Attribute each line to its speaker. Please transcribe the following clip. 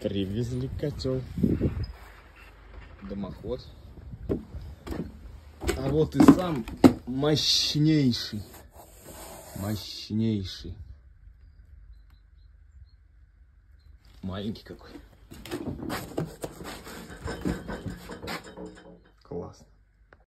Speaker 1: Привезли котел. Дымоход. А вот и сам мощнейший. Мощнейший. Маленький какой. Классно.